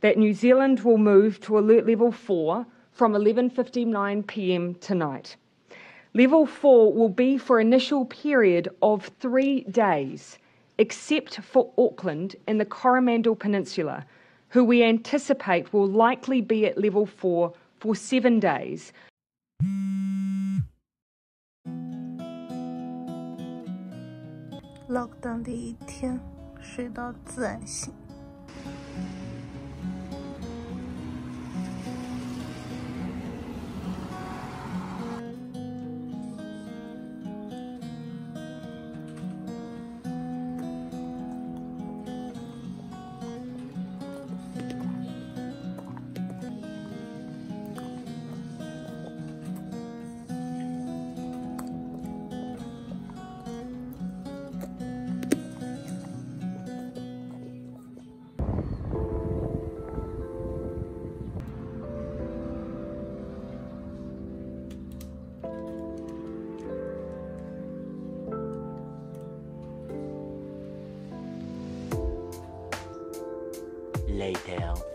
that New Zealand will move to alert level 4 from 11:59 p.m. tonight. Level 4 will be for initial period of 3 days except for Auckland and the Coromandel Peninsula who we anticipate will likely be at level 4 for 7 days. 第一天，睡到自然醒。 Later.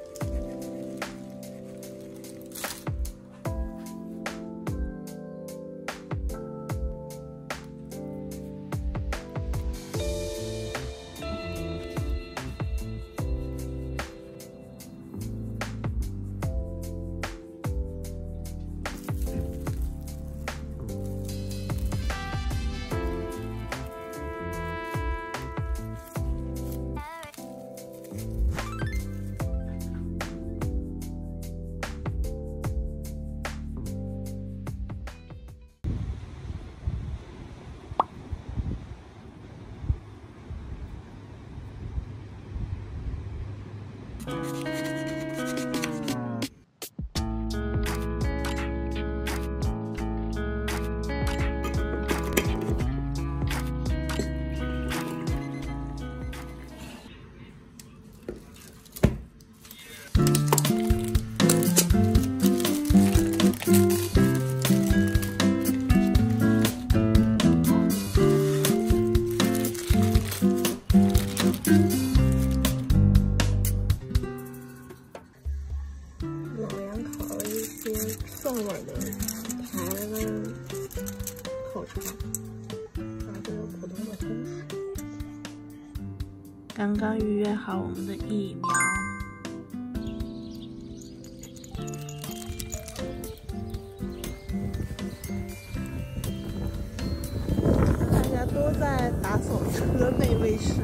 蒜味的台湾烤肠还有普通的葱薯刚刚预约好我们的疫苗。大家都在打扫车内卫生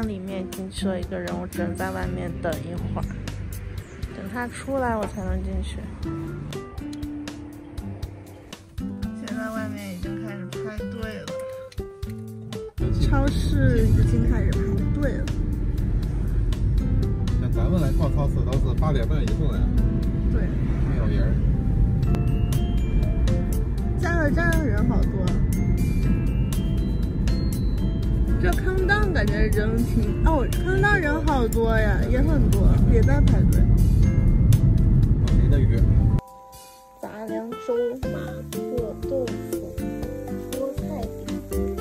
刚里面进去了一个人，我只能在外面等一会儿，等他出来我才能进去。现在外面已经开始排队了，超市已经开始排队了。像咱们来逛超市都是八点半以后来，对，没有人。加油站人好多。这康当感觉人挺哦，看到人好多呀，也很多，也在排队。谁的鱼？杂粮粥、麻婆豆腐、菠菜饼。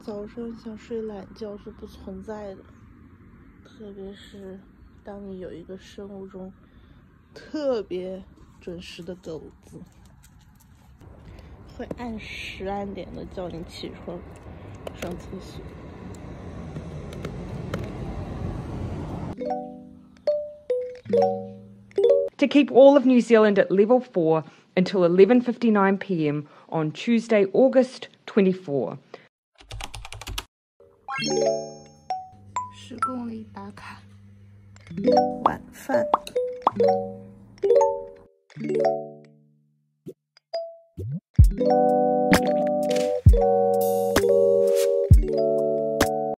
早上想睡懒觉是不存在的，特别是当你有一个生物钟特别准时的狗子。会按时按点的叫你起床上厕所。To keep all of New Zealand at level 4 until 11:59 p.m. on Tuesday, August 24. 十公里打卡，晚饭。